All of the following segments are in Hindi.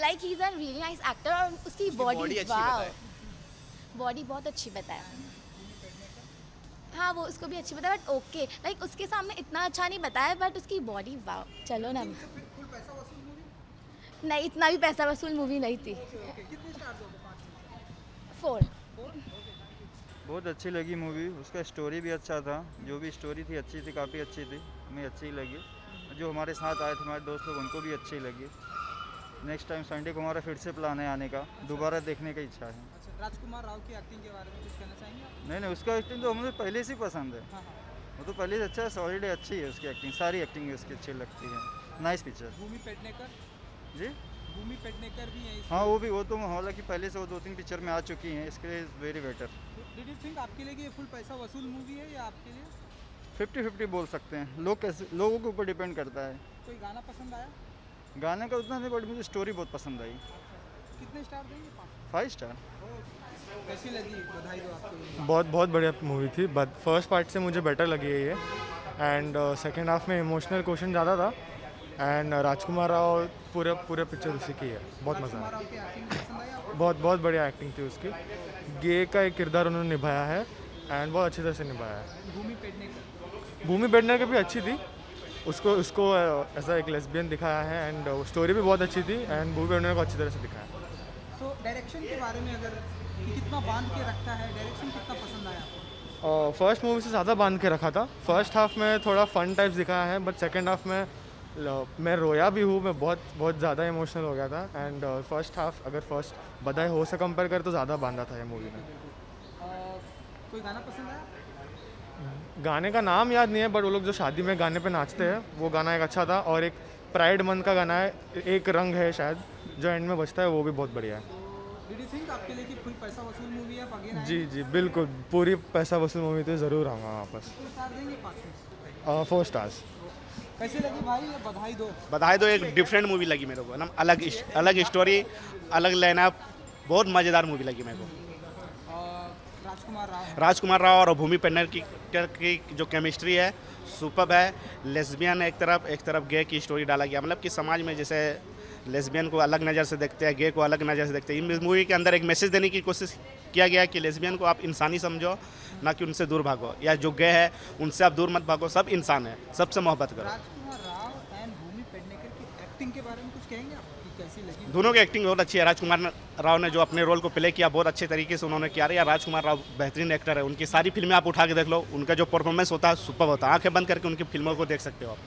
Like he is a really nice actor और उसकी बॉडी अच्छी। बॉडी बहुत अच्छी बताया हाँ वो उसको भी अच्छी बताया बट ओके लाइक उसके सामने इतना अच्छा नहीं बताया बट उसकी बॉडी वाह चलो ना। नहीं इतना भी पैसा वसूल मूवी नहीं थी। फोर बहुत अच्छी लगी मूवी उसका स्टोरी भी अच्छा था। जो भी स्टोरी थी अच्छी थी काफ़ी अच्छी थी। हमें अच्छी लगी। जो हमारे साथ आए थे हमारे दोस्त लोग उनको भी अच्छी लगी। नेक्स्ट टाइम संडे को हमारा फिर से प्लान है आने का। दोबारा देखने का इच्छा है। अच्छा राजकुमार राव की एक्टिंग के बारे में कुछ कहना चाहेंगे आप? नहीं नहीं उसका एक्टिंग तो हमें पहले से पसंद है। हाँ हाँ। वो तो पहले से अच्छा है सॉलिड है अच्छी है उसकी एक्टिंग सारी एक्टिंग उसकी अच्छी लगती है। Nice picture Bhumi Pednekar? जी? भूमि पेडनेकर भी है हाँ वो भी वो तो हालाँकि पहले से वो दो तीन पिक्चर में आ चुकी हैं इसके लिए very better did you think आपके लिए ये फुल पैसा वसूल मूवी है या आपके लिए? फिफ्टी फिफ्टी बोल सकते हैं। लोग कैसे लोगों के ऊपर डिपेंड करता है। कोई गाना पसंद आया? गाने का उतना नहीं बट मुझे स्टोरी बहुत पसंद आई। कितने स्टार देंगे फाइव स्टार कैसी लगी? बधाई दो आपको। बहुत बहुत बढ़िया मूवी थी बट फ़र्स्ट पार्ट से मुझे बेटर लगी है ये। एंड सेकेंड हाफ़ में इमोशनल क्वेश्चन ज़्यादा था। एंड राजकुमार राव पूरे पूरे पिक्चर उसी की है। बहुत मज़ा आया। बहुत बहुत बढ़िया एक्टिंग थी उसकी। गे का एक किरदार उन्होंने निभाया है। एंड बहुत अच्छी तरह से निभाया है। भूमि पेडनेकर भूमि पेडनेकर भी अच्छी थी। उसको उसको uh, ऐसा एक लेस्बियन दिखाया है एंड स्टोरी भी बहुत अच्छी थी एंड मूवी पेडनेकर को अच्छी तरह से दिखाया। सो डायरेक्शन के बारे में अगर कि कितना बाँध के रखता है डायरेक्शन कितना पसंद आया फ़र्स्ट मूवी से ज़्यादा बाँध के रखा था। फ़र्स्ट हाफ़ में थोड़ा फन टाइप्स दिखाया है बट सेकेंड हाफ़ में मैं रोया भी हूँ मैं बहुत बहुत ज़्यादा इमोशनल हो गया था एंड फ़र्स्ट हाफ़ अगर फ़र्स्ट बधाई हो से कंपेयर कर तो ज़्यादा बांधा था ये मूवी में कोई गाना पसंद आया? गाने का नाम याद नहीं है बट वो लोग जो शादी में गाने पे नाचते हैं वो गाना एक अच्छा था और एक प्राइड मंथ का गाना है एक रंग है शायद जो एंड में बजता है वो भी बहुत बढ़िया है। डिड यू थिंक आपके लिए कि फुल पैसा वसूल मूवी है आप अगेन जी जी बिल्कुल पूरी पैसा वसूल मूवी तो ज़रूर आऊँगा वापस। फोर स्टार्स कैसे लगी भाई ये बधाई दो? बधाई दो एक डिफरेंट मूवी लगी मेरे को ना? अलग अलग स्टोरी अलग लाइनअप बहुत मज़ेदार मूवी लगी मेरे को। राजकुमार राव। राजकुमार राव और भूमि पेन्नर की की जो केमिस्ट्री है सुपर है। लेस्बियन एक तरफ़ एक तरफ़ गे की स्टोरी डाला गया। मतलब कि समाज में जैसे लेस्बियन को अलग नज़र से देखते हैं गे को अलग नज़र से देखते हैं। इस मूवी के अंदर एक मैसेज देने की कोशिश किया गया कि लेस्बियन को आप इंसानी समझो ना कि उनसे दूर भागो। या जो गे है उनसे आप दूर मत भागो सब इंसान है सबसे मोहब्बत करो। राजकुमार राव एंड भूमि पेडनेकर की एक्टिंग के बारे में कुछ कहेंगे आप? लगी दोनों की एक्टिंग बहुत अच्छी है। राजकुमार राव ने जो अपने रोल को प्ले किया बहुत अच्छे तरीके से उन्होंने किया। या राजकुमार राव बेहतरीन एक्टर है। उनकी सारी फ़िल्में आप उठा के देख लो। उनका जो परफॉर्मेंस होता है सुपर होता है। आँखें बंद करके उनकी फ़िल्मों को देख सकते हो आप।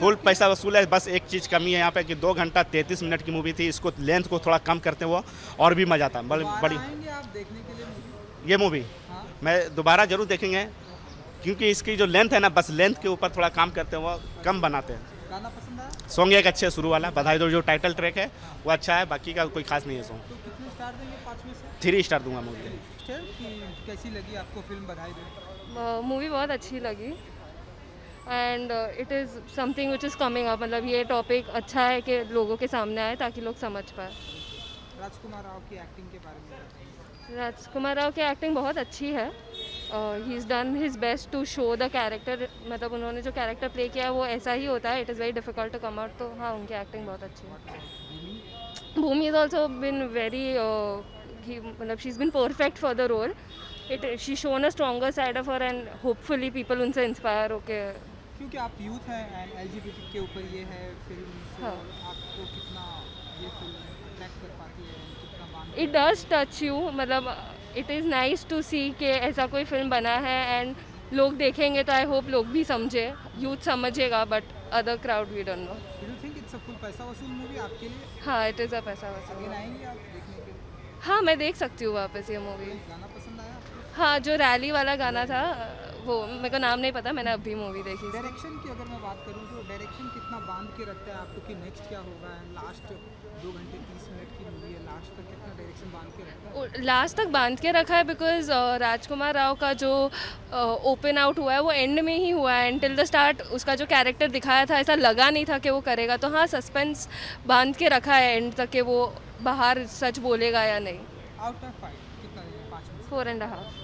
फुल पैसा वसूल है। बस एक चीज़ कमी है यहाँ पे कि दो घंटा तैंतीस मिनट की मूवी थी। इसको लेंथ को थोड़ा कम करते हुआ और भी मज़ा आता बड़ी ये मूवी हाँ। मैं दोबारा ज़रूर देखेंगे। क्योंकि इसकी जो लेंथ है ना बस लेंथ के ऊपर थोड़ा काम करते हुआ कम बनाते हैं। सॉन्ग एक अच्छे शुरू वाला बधाई दो जो टाइटल ट्रैक है वो अच्छा है बाकी का कोई खास नहीं है सॉन्ग तो कितने स्टार देंगे पाँच में से? थ्री स्टार दूँगा मूवी कैसी लगी आपको फ़िल्म बधाई दो? मूवी बहुत अच्छी लगी। And it is something which is coming up मतलब ये टॉपिक अच्छा है कि लोगों के सामने आए ताकि लोग समझ पाए। राजकुमार राव की एक्टिंग के बारे में राजकुमार राव की एक्टिंग बहुत अच्छी है। He is done his best to show the character मतलब उन्होंने जो कैरेक्टर प्ले किया है वो ऐसा ही होता है it is very difficult to come out तो हाँ उनकी एक्टिंग बहुत अच्छी है Bhumi is also been very मतलब she is been perfect for the role it she shone a stronger side of her and hopefully people उनसे इंस्पायर होके क्योंकि आप यूथ हैं एंड एल के ऊपर ये है फ़िल्म हाँ। आपको कितना ये फ़िल्म अट्रैक्ट कर पाती है इट डज टच यू मतलब it is nice to see के ऐसा कोई फ़िल्म बना है एंड लोग देखेंगे तो आई होप लोग भी समझे यूथ समझेगा but other crowd we don't know हाँ इट इज़ अ पैसा वसूल लिए? हाँ मैं देख सकती हूँ वापस ये मूवी हाँ जो रैली वाला गाना था वो मेरे को नाम नहीं पता मैंने अभी मूवी देखी डायरेक्शन की अगर मैं बात करूँ तो डायरेक्शन कितना बाँध के रखता है आपको कि नेक्स्ट क्या होगा? लास्ट दो घंटे तीस मिनट की मूवी है लास्ट तक कितना डायरेक्शन बाँध के रखता है? लास्ट तक बाँध के रखा है बिकॉज़ राजकुमार राव का जो ओपन आउट हुआ है वो एंड में ही हुआ है। एंड टिल द स्टार्ट उसका जो कैरेक्टर दिखाया था ऐसा लगा नहीं था कि वो करेगा। तो हाँ सस्पेंस बाँध के रखा है एंड तक कि वो बाहर सच बोलेगा या नहीं। Out of five? Four and half